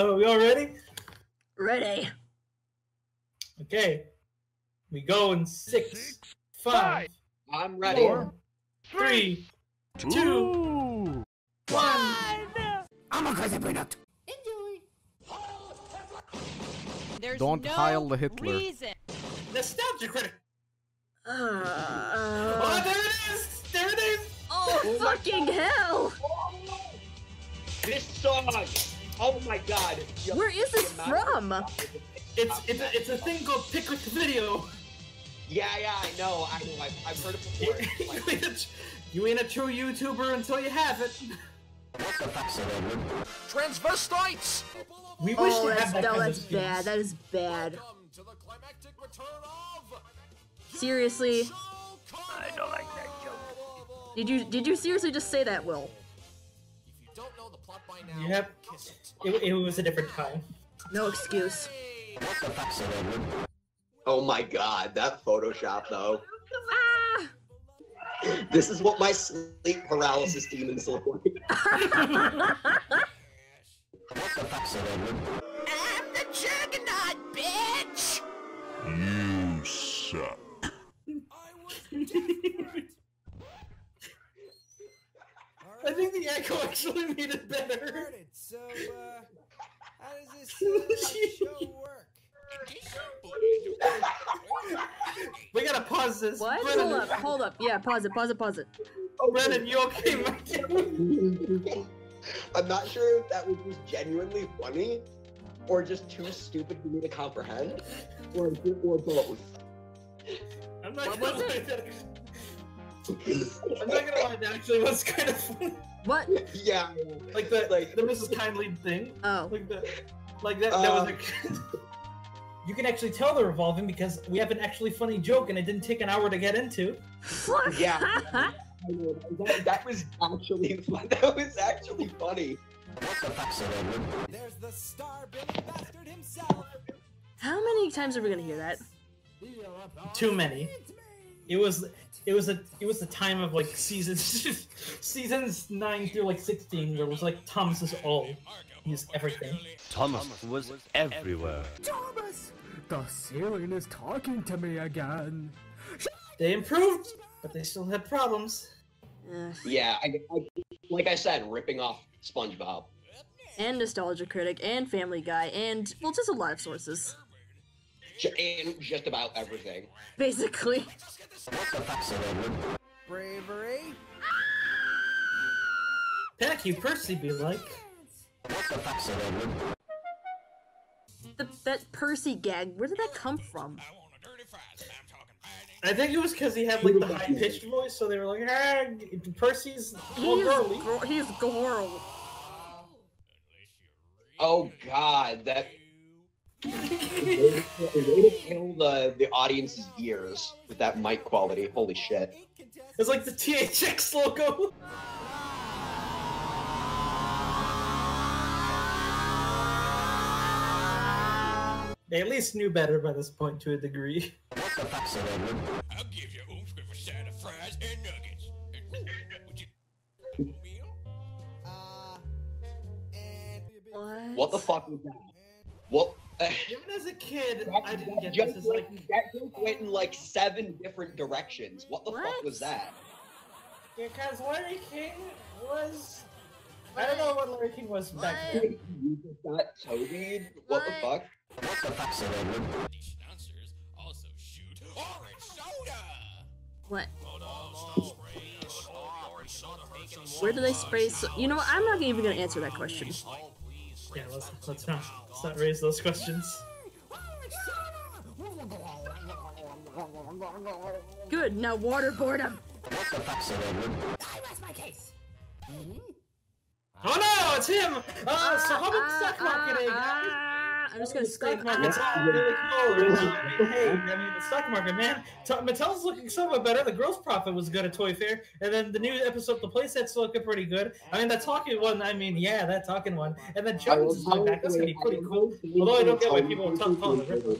So we all ready? Ready. Okay. We go in six, five, I'm ready. four, three, two, one. I'm a crazy peanut. There's Don't no Heil the Hitler. reason. Nostalgia critic. Uh, Oh, there it is! There it is! oh, fucking hell! This song. Oh my god. Yo, Where is this from? It's it's a, it's a thing called Pickwick Video. Yeah, yeah, I know, I know. I've, I've heard it you, before. It's ain't a, you ain't a true YouTuber until you have it. Transvestites! We oh, wish Oh, we that's, that no, kind that's of skills. bad. That is bad. To the climactic return of Seriously, I don't like that joke. did you did you seriously just say that, Will? If you don't know the plot by now, Yep. Kiss it. It, it was a different time. No excuse. Oh my god, that Photoshop though. Ah! This is what my sleep paralysis demons look like. I'm the juggernaut, bitch! You suck. I think the echo actually made it better. Started. So, uh, how does this uh, show work? We gotta pause this. What? Brennen, Hold up, hold up. Yeah, pause it, pause it, pause it. Oh, Brennen, you okay. I'm not sure if that was genuinely funny, or just too stupid for me to comprehend, or or both. I'm not What gonna lie. That, I'm not gonna lie. That actually was kind of funny. What? Yeah, Like the Like- the Mrs. Kindly thing. Oh. Like the like that. that was Uh, a, You can actually tell they're evolving because we have an actually funny joke and it didn't take an hour to get into. Fuck. Yeah. That, that was actually fun. That was actually funny. There's the star Billy Bastard himself. How many times are we gonna hear that? Too many. It was it was a it was the time of like seasons seasons nine through like sixteen where it was like Thomas is all. He's everything. Thomas was everywhere. Thomas! The ceiling is talking to me again. They improved, but they still had problems. Ugh. Yeah, I, I, like I said, ripping off SpongeBob. and Nostalgia Critic, and Family Guy, and well, just a lot of sources, J- And just about everything. basically. Bravery. Heck, you Percy be like. The, that Percy gag, where did that come from? I think it was because he had like the high pitched voice, so they were like, ah, Percy's little He's, girly. gro- he's girl. Oh God, that. Way to kill the the audience's ears with that mic quality. Holy shit! It's like the THX logo. They at least knew better by this point to a degree. I'll give you oomph with a side of fries and nuggets. Would you- Uh, What? What the fuck was that? What? Even as a kid, That, I didn't get this. Went, like, that joke went in like seven different directions. What the fuck was that? because Larry King was. I don't know what Larry King was back then. You just got Toby'd? What the What? fuck? These announcers also shoot orange soda. What? Where do they spray? So- you know what? I'm not even gonna answer that question. Yeah, let's let's not let's not raise those questions. Good. Now waterboard him. Oh no, it's him! Uh, so how about Ah, stock ah, marketing? I'm just gonna stock scream. market's ah. really cool. I mean, hey, I mean, the stock market, man. T- Mattel's looking somewhat better. The gross profit was good at Toy Fair, and then the new episode of the playset's looking pretty good. I mean, that talking one. I mean, yeah, that talking one. And then Jones is coming back. That's gonna be pretty cool. Although I don't get why people talk call it Ripper.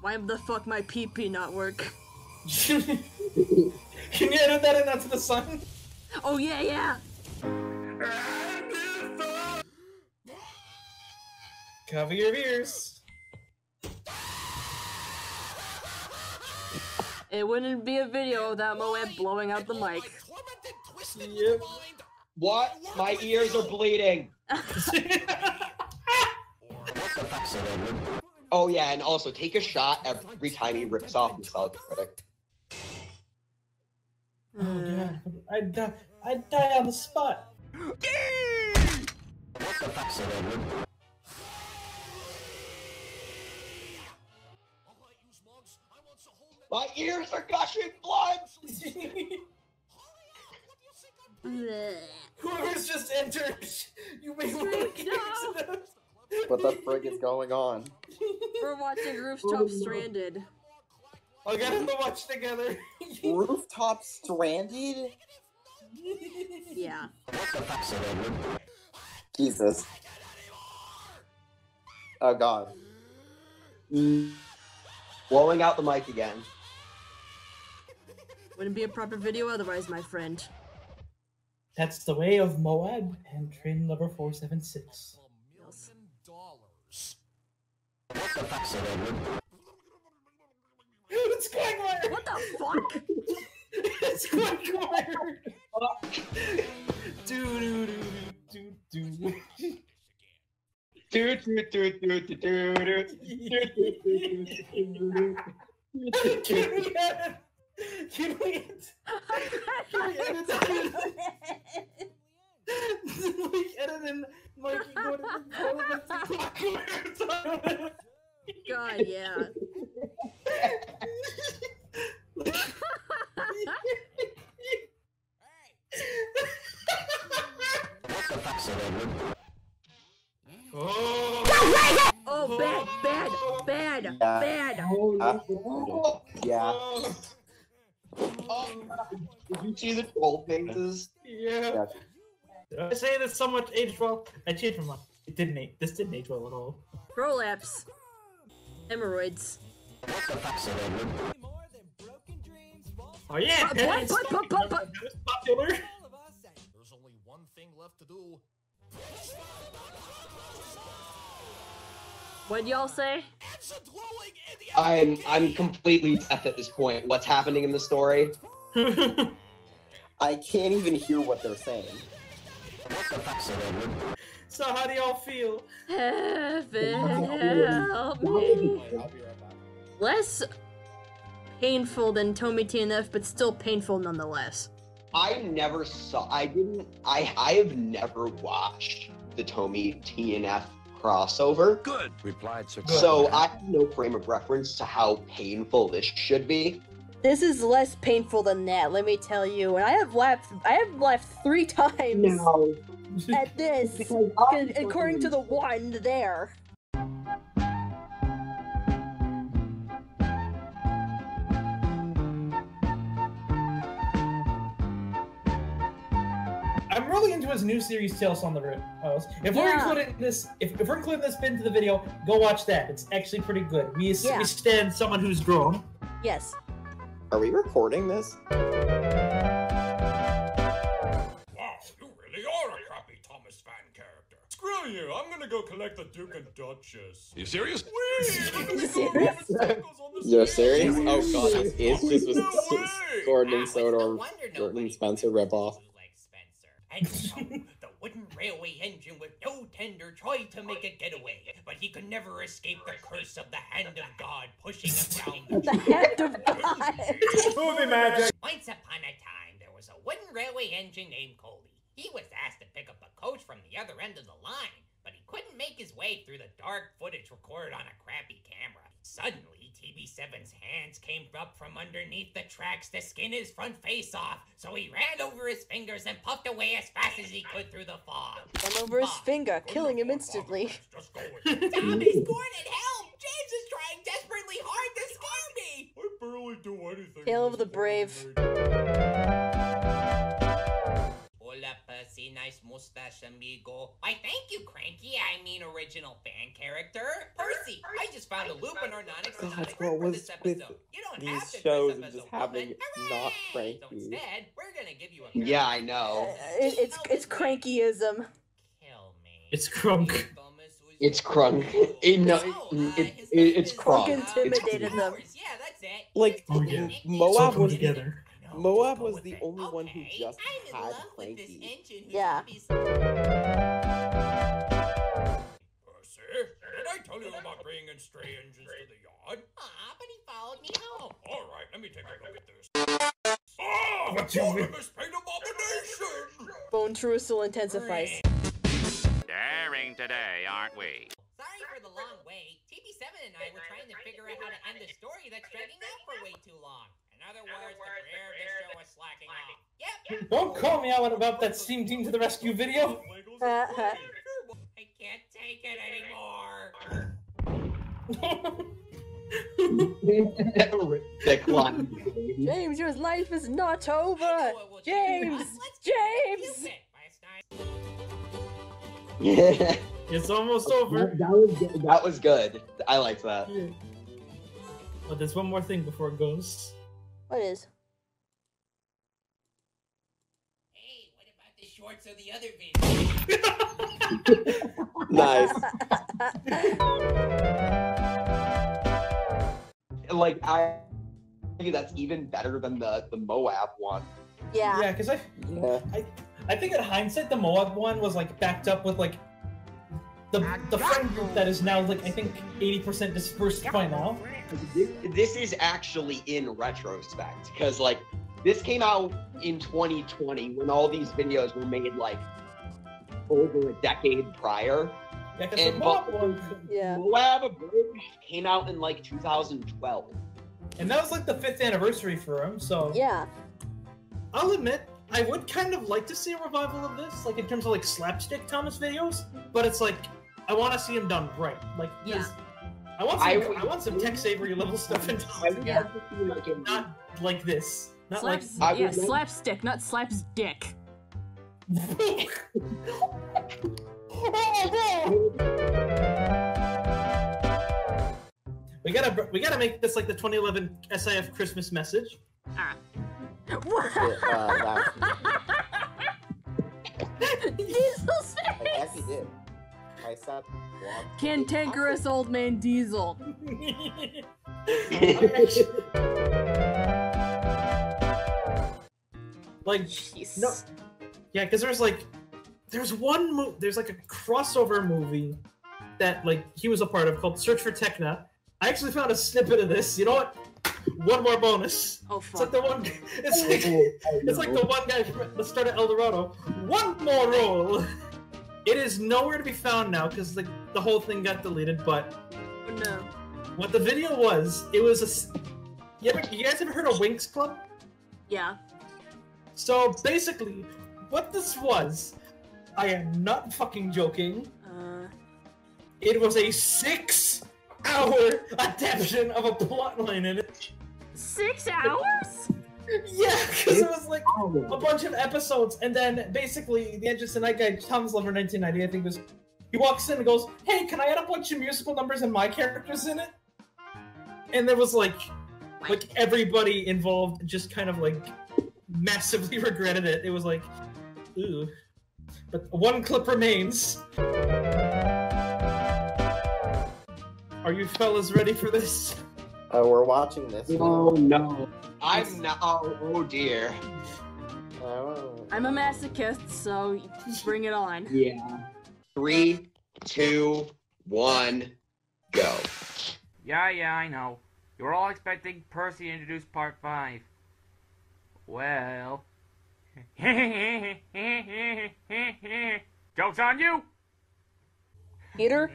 Why the fuck my pee pee not work? Can you edit that in onto the sun. Oh yeah, yeah. Cover your ears. It wouldn't be a video without Moab blowing out the mic. Yep. What? My ears are bleeding. oh yeah, and also take a shot every time he rips off his Critic. Oh yeah, I die, I die on the spot. My ears are gushing blood. Whoever's just entered, you may want to No. What the frig is going on? We're watching Rooftop Stranded. I'll get them to watch together. Rooftop stranded? Yeah. Jesus. Oh god. Blowing out the mic again. Wouldn't be a proper video otherwise, my friend. That's the way of Moab and train number 476. It's Quagmire! What the fuck? it's Quagmire! Do do do do do do. Do, do, do, do, do, do, do. Can we edit? Can we edit? Can we edit that? like edit Mikey going the Quagmire. God, yeah. Bad. Uh, yeah. Did you see the troll faces? yeah. Did I say this somewhat aged well? I changed my mind. It didn't age. This didn't age well at all. Prolapse. Hemorrhoids. Oh yeah, But- Penny, but- but- but- but- it's popular. There's only one thing left to do. What'd y'all say? I'm I'm completely deaf at this point. What's happening in the story? I can't even hear what they're saying. So how do y'all feel? Heaven help me. Less painful than Tomy TNF, but still painful nonetheless. I never saw. I didn't. I I have never watched the Tomy TNF crossover. Good, replied Sir So I have no frame of reference to how painful this should be. This is less painful than that, let me tell you. And I have laughed. I have laughed three times no. at this, according to the one there. I'm into his new series, Tales on the Road. House. Uh, if we're including this, if, if we're including this bit into the video, go watch that. It's actually pretty good. We, Yeah. we stand someone who's grown. Yes. Are we recording this? Wow, you really are a crappy Thomas fan character. Screw you! I'm gonna go collect the Duke and Duchess. You serious? You're serious? Oh god, this is just a Gordon and Soda Gordon Spencer ripoff. And so, the wooden railway engine with no tender tried to make a getaway, but he could never escape the curse of the hand of God pushing him down the The hand of God. Movie magic! Once upon a time, there was a wooden railway engine named Colby. He was asked to pick up a coach from the other end of the line, but he couldn't make his way through the dark footage recorded on a crappy camera. Suddenly, TB7's hands came up from underneath the tracks to skin his front face off, so he ran over his fingers and puffed away as fast as he could through the fog. Fell over his finger, killing him instantly. Tommy's bored at helm! James is trying desperately hard to scare me! I barely do anything. Tale of the Brave. Hola, Nice mustache, amigo. Why, thank you, Cranky. I mean, original fan character. Percy, I just found a loop in our non God, what was with these shows and just having not So instead, we're gonna give you a Yeah, I know. Uh, it, it's it's crankyism. Kill me. It's crunk. It's crunk. It, no, oh, it, uh, it, it's crunk. It's intimidated them. Yeah, that's it. Like Oh, yeah. Moab So was together. Oh, Moab was the only one who just had With this Clanky. engine, whose Yeah. hobbies- uh, did I tell you about bringing stray engines to the yard? Aw, but he followed me home. Oh, all right, let me take a look at this. Oh, What you mean? Paint abomination! Bonetrousle intensifies. Daring today, aren't we? Sorry for the long wait. TB7 and I were trying to figure out how to end a story that's dragging out for way too long. In other words, the career of this show is slacking off. Yep, Don't call me out about that Steam Team to the Rescue video. I can't take it anymore. Decline. James, your life is not over. James, James. Yeah. It's almost over. That was good. That was good. I liked that. But there's one more thing before it goes. What is? The shorts of the other video. Nice. Like I, think that's even better than the the Moab one. Yeah. Yeah, because I, I, I think in hindsight, the Moab one was like backed up with like the the friend group that is now like I think eighty percent dispersed by now. This, this is actually in retrospect because like this came out in 2020 when all these videos were made like over a decade prior. Yeah, because the And Moab Mo- one, Yeah. Moab Abridged came out in like 2012. and that was like the fifth anniversary for him. So Yeah. I'll admit, I would kind of like to see a revival of this, like in terms of like slapstick Thomas videos. But it's like I want to see him done right. Like, Yeah. I want some, I I, want some Tex Avery level stuff in I Yeah. like to see like a Not like this. Not. Slaps, I yeah, slapstick, not slapstick. we gotta we gotta make this like the 2011 SIF Christmas message. Ah. Uh, that, Diesel's I face! actually did. I sat walked. Cantankerous old man Diesel. like no, yeah, because there's like there's one mo- there's like a crossover movie that like he was a part of called Search for Tecna. I actually found a snippet of this. You know what? One more bonus. Oh fuck! It's like the one. It's like it's like the one guy from the start of El Dorado. One more roll. It is nowhere to be found now because the the whole thing got deleted. But Oh no. what the video was, it was a. You ever you guys ever heard of Winx Club? Yeah. So basically, what this was, I am not fucking joking. Uh, It was a six-hour adaptation of a plotline in it. six hours? Yeah, because it was like a bunch of episodes, and then basically the Edges and Night guy, Thomas Lover, 1990, I think was. He walks in and goes, "Hey, can I add a bunch of musical numbers and my characters in it?" And there was like, like everybody involved just kind of like massively regretted it. It was like, ooh. But one clip remains. Are you fellas ready for this? Uh, we're watching this. Oh no. I'm not. Oh, oh dear. Oh. I'm a masochist, so bring it on. Yeah. Three, two, one, go. Yeah, yeah, I know. You were all expecting Percy to introduce part 5. Well. Joke's on you! Peter?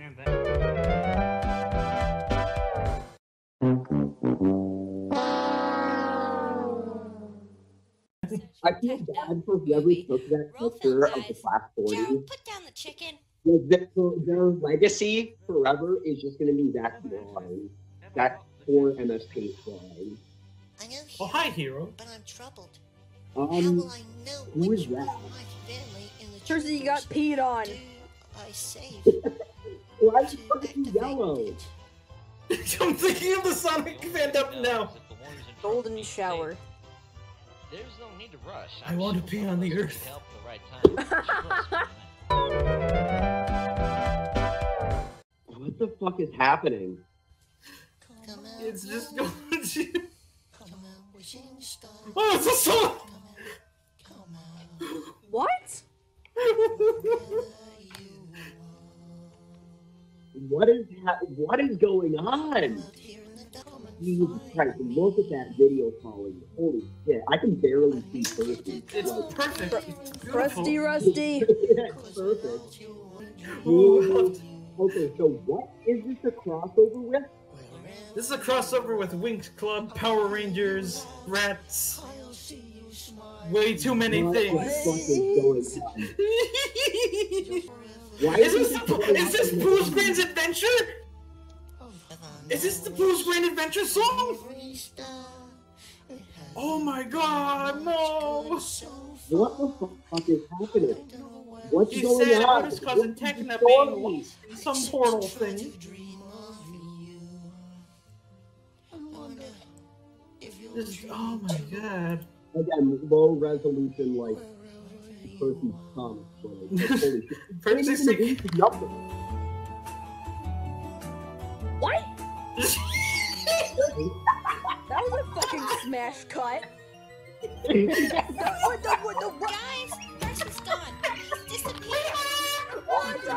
I feel bad for whoever took that picture of the Flash 40. Put down the chicken. Like, their, their legacy forever is just going to be that drawing. That poor MS Paint drawing. I know Oh, hi, hero. but I'm troubled. Um, How will I know who which is that? one my in the Turns you got peed on. I saved? Why is it fucking yellow? I'm thinking of the Sonic fan up now. Golden shower. There's no need to rush. I want to pee on the earth. Help the right time. What the fuck is happening? It's just going to. Oh, it's a song! What? What is ha- what is going on? Jesus Christ! Look at that video calling. Holy shit! I can barely see Percy. It's Like, perfect. It's. Rusty, Rusty. That's perfect. Okay, so what is this a crossover with? This is a crossover with Winx Club, Power Rangers, Rats. Way too many What things. the fuck is going on? Why Is is this, this is this Bruce Green's Adventure? Is this the Bruce Green Adventure song? Oh my god, no! What the fuck is happening? What's He going said on? Otis causing Tecna going being on? lost in some portal thing. This, oh my god. Again, low resolution like Percy comic. Like, holy. Percy's They didn't even do nothing. What? That was a fucking smash cut. what the, what the, what? Guys, Percy's gone. He's disappeared. What the?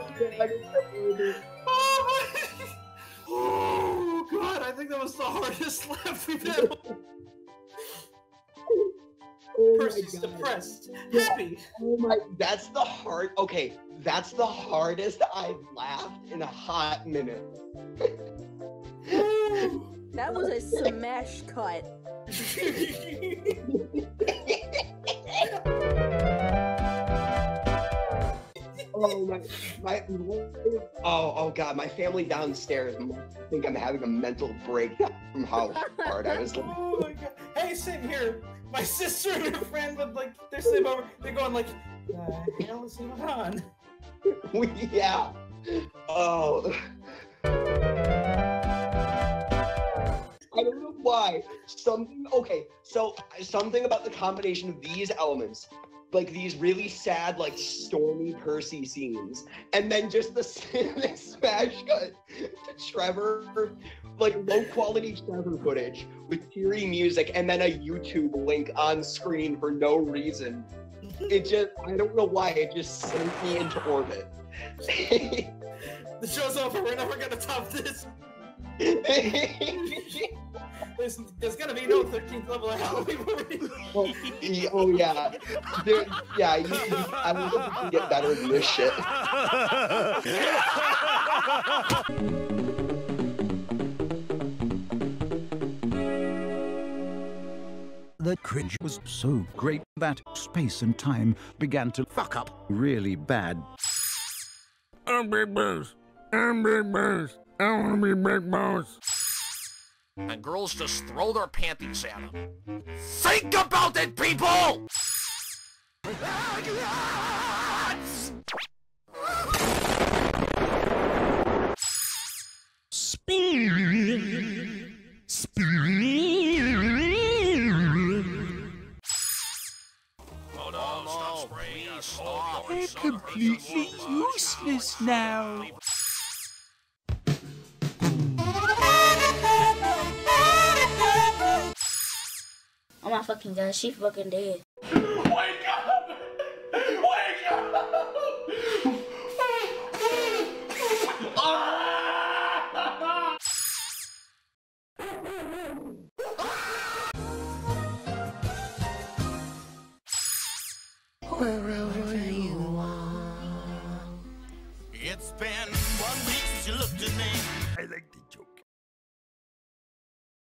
That's the hard. Okay, that's the hardest I've laughed in a hot minute. That was a smash cut. Oh my, my, oh, oh god, my family downstairs must think I'm having a mental breakdown from how hard I was. laughing. Oh my god. Hey, same here. My sister and her friend would like they're sleeping over. They're going like, the hell is going on? yeah. Oh. I don't know why. Something okay, so something about the combination of these elements, like these really sad, like stormy Percy scenes, and then just the, smash cut to Trevor, like low quality Trevor footage with teary music, and then a YouTube link on screen for no reason. It just I don't know why, it just sent me into orbit. The show's over. We're never gonna top this. There's, there's gonna be no 13th level of Halloween movie. Oh, y- oh yeah, There- yeah. You, you, I don't think you can get better than this shit. The cringe was so great that space and time began to fuck up really bad. I'm Big Boss. I'm Big Boss. I want to be Big Boss. And girls just throw their panties at him. Think about it, people! Oh no, stop spraying us. Stop. They're completely useless now. Fucking god, she fucking dead.